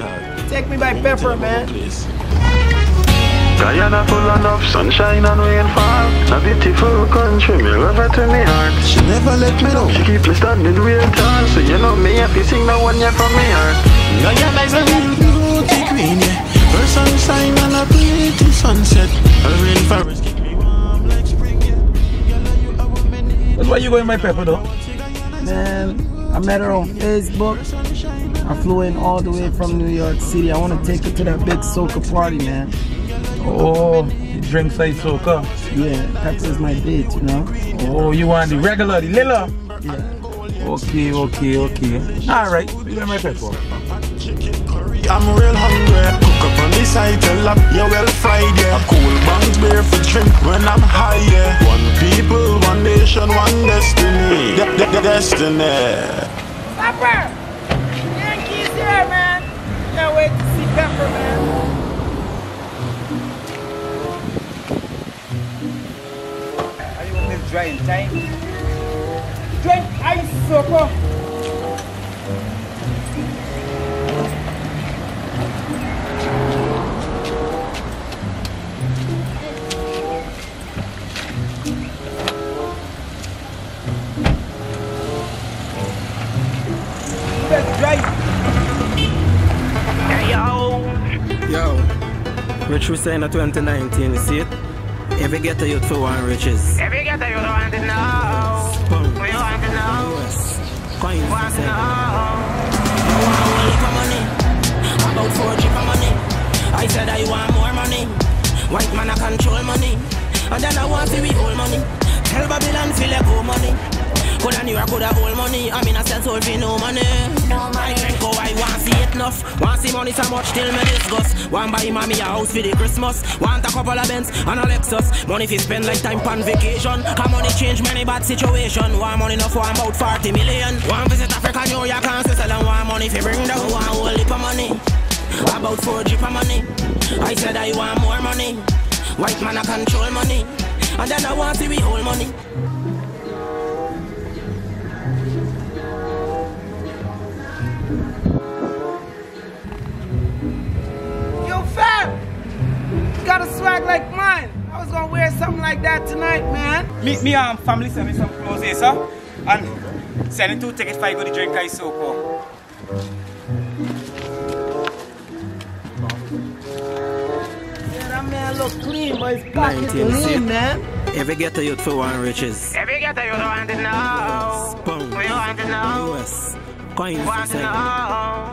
me by Pepper, man. Guyana full enough sunshine and rainfall A beautiful country, me love her to me heart She never let me down, she keep me standing real tall So you know me if you sing that one yeah from me heart Guyana is a real beauty queen, yeah Her sunshine and a pretty sunset Her rainforest keep me warm like spring, yeah Girl, you have a many But why you going my pepper though? Man, I met her on Facebook. I flew in all the way from New York City. I want to take her to that big soca party, man. Oh, you drink ice soca. Yeah, Pepper's my date, you know? Oh, you want the regular, the lila? Yeah. Okay, okay, okay. Alright, you got my pepper. I'm real hungry. Cook up on the side, tell up, you're well fried, yeah. A cool bounce beer for drink when I'm high, yeah. One people, one nation, one destiny. De- de- de- destiny. Pepper! Yankees here, man! Can't wait to see Pepper, man. Are you want me dry in time? Drink ice soca. That's dry. Yo, Rich was saying in 2019, you see it? Every ghetto youth for one riches. Every ghetto you want to know. Spunk, We want to know. US, coins, Want to percent. know. I want a heap of money, about four chip of money. I said I want more money. White man I control money, and then I want to be whole money. Tell Babylon feel like go money. Coulda new or coulda old money. I mean I sell soul for no money. No money. I go oh, I want see it enough. Want see money so much till me disgust. Want buy mommy a house for the Christmas. Want a couple of Benz and a Lexus. Money fi spend like time on vacation. Come money change many bad situation. Want money enough for about 40 million. Want visit Africa, New York and Switzerland. Want money fi bring down. Want whole heap of money. About four G for money. I said I want more money. White man I control money. And then I want to be whole money. Yo, fam! You got a swag like mine. I was gonna wear something like that tonight, man. Me, me um, family send me some clothes here, sir. And sending two tickets for you go to drink ice soca. Yeah, that man look clean, but his pockets 19, lean, man. Every ghetto youth for one riches. Every ghetto you want to know. Spunk, We want to know. US, coins, Want to know.